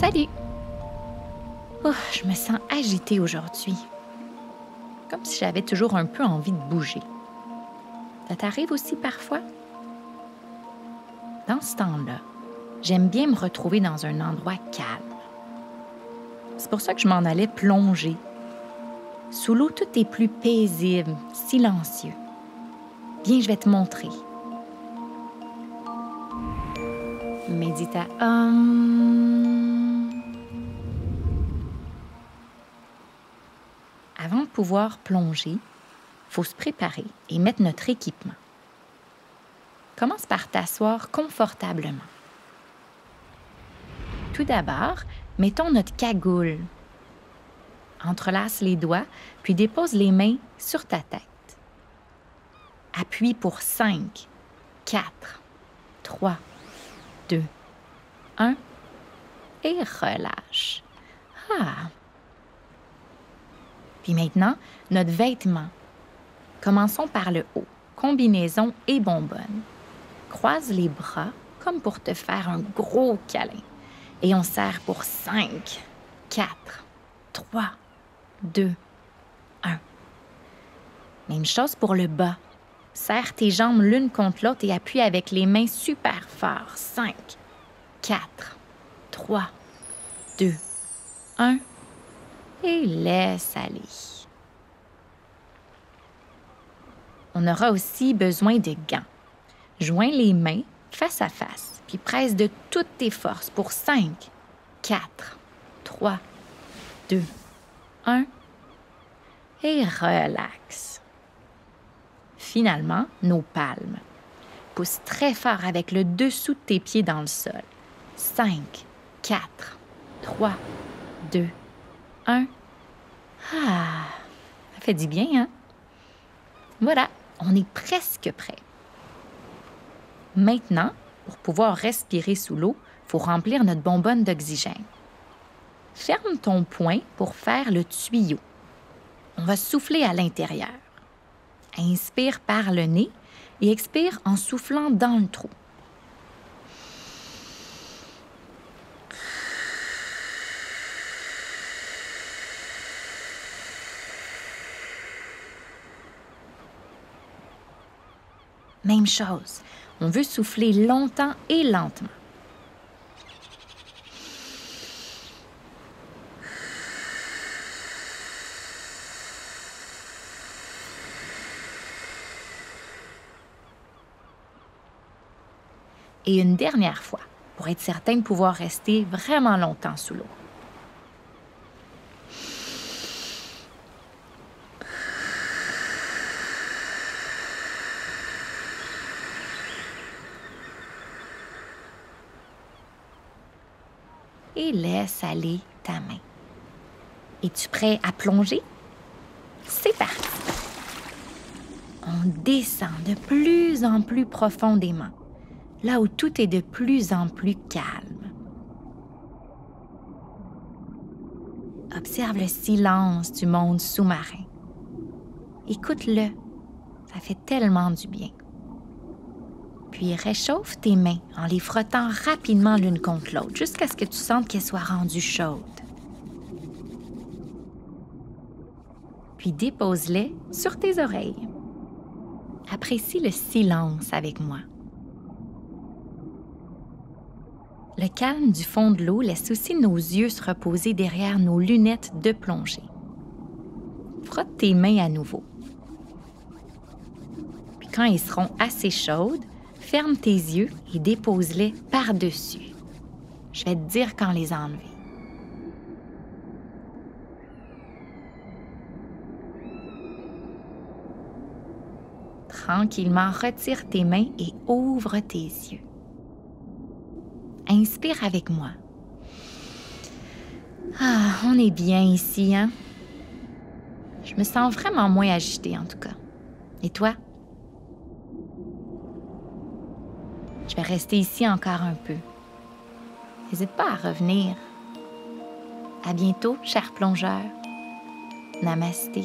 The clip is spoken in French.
Salut! Oh, je me sens agitée aujourd'hui. Comme si j'avais toujours un peu envie de bouger. Ça t'arrive aussi parfois? Dans ce temps-là, j'aime bien me retrouver dans un endroit calme. C'est pour ça que je m'en allais plonger. Sous l'eau, tout est plus paisible, silencieux. Viens, je vais te montrer. Médita. Hum. Pouvoir plonger, faut se préparer et mettre notre équipement. Commence par t'asseoir confortablement. Tout d'abord, mettons notre cagoule. Entrelace les doigts, puis dépose les mains sur ta tête. Appuie pour 5, 4, 3, 2, 1 et relâche. Ah. Puis maintenant, notre vêtement. Commençons par le haut, combinaison et bonbonne. Croise les bras comme pour te faire un gros câlin. Et on serre pour 5, 4, 3, 2, 1. Même chose pour le bas. Serre tes jambes l'une contre l'autre et appuie avec les mains super fort. 5, 4, 3, 2, 1. Et laisse aller. On aura aussi besoin de gants. Joins les mains face à face, puis presse de toutes tes forces pour 5, 4, 3, 2, 1. Et relax. Finalement, nos palmes. Pousse très fort avec le dessous de tes pieds dans le sol. 5, 4, 3, 2, 1. Ah, ça fait du bien, hein? Voilà, on est presque prêt. Maintenant, pour pouvoir respirer sous l'eau, il faut remplir notre bonbonne d'oxygène. Ferme ton poing pour faire le tuyau. On va souffler à l'intérieur. Inspire par le nez et expire en soufflant dans le trou. Même chose. On veut souffler longtemps et lentement. Et une dernière fois, pour être certain de pouvoir rester vraiment longtemps sous l'eau. Et laisse aller ta main. Es-tu prêt à plonger? C'est parti. On descend de plus en plus profondément, là où tout est de plus en plus calme. Observe le silence du monde sous-marin. Écoute-le, ça fait tellement du bien. Puis réchauffe tes mains en les frottant rapidement l'une contre l'autre jusqu'à ce que tu sentes qu'elles soient rendues chaudes. Puis dépose-les sur tes oreilles. Apprécie le silence avec moi. Le calme du fond de l'eau laisse aussi nos yeux se reposer derrière nos lunettes de plongée. Frotte tes mains à nouveau. Puis quand elles seront assez chaudes, ferme tes yeux et dépose-les par-dessus. Je vais te dire quand les enlever. Tranquillement, retire tes mains et ouvre tes yeux. Inspire avec moi. Ah, on est bien ici, hein? Je me sens vraiment moins agitée en tout cas. Et toi? Je vais rester ici encore un peu. N'hésite pas à revenir. À bientôt, cher plongeur. Namasté.